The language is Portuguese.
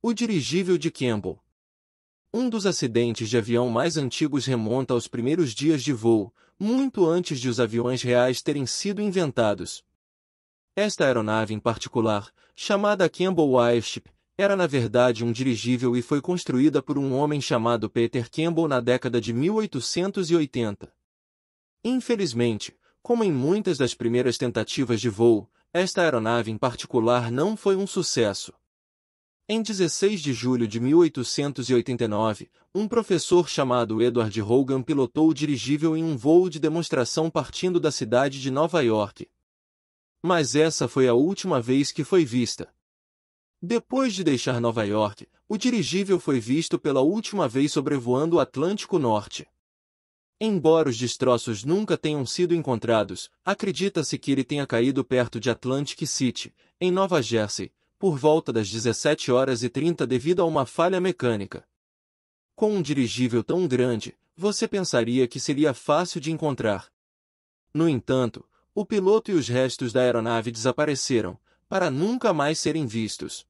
O dirigível de Campbell. Um dos acidentes de avião mais antigos remonta aos primeiros dias de voo, muito antes de os aviões reais terem sido inventados. Esta aeronave em particular, chamada Campbell Airship, era na verdade um dirigível e foi construída por um homem chamado Peter Campbell na década de 1880. Infelizmente, como em muitas das primeiras tentativas de voo, esta aeronave em particular não foi um sucesso. Em 16 de julho de 1889, um professor chamado Edward Hogan pilotou o dirigível em um voo de demonstração partindo da cidade de Nova York. Mas essa foi a última vez que foi vista. Depois de deixar Nova York, o dirigível foi visto pela última vez sobrevoando o Atlântico Norte. Embora os destroços nunca tenham sido encontrados, acredita-se que ele tenha caído perto de Atlantic City, em Nova Jersey, por volta das 17 horas e 30 devido a uma falha mecânica. Com um dirigível tão grande, você pensaria que seria fácil de encontrar. No entanto, o piloto e os restos da aeronave desapareceram, para nunca mais serem vistos.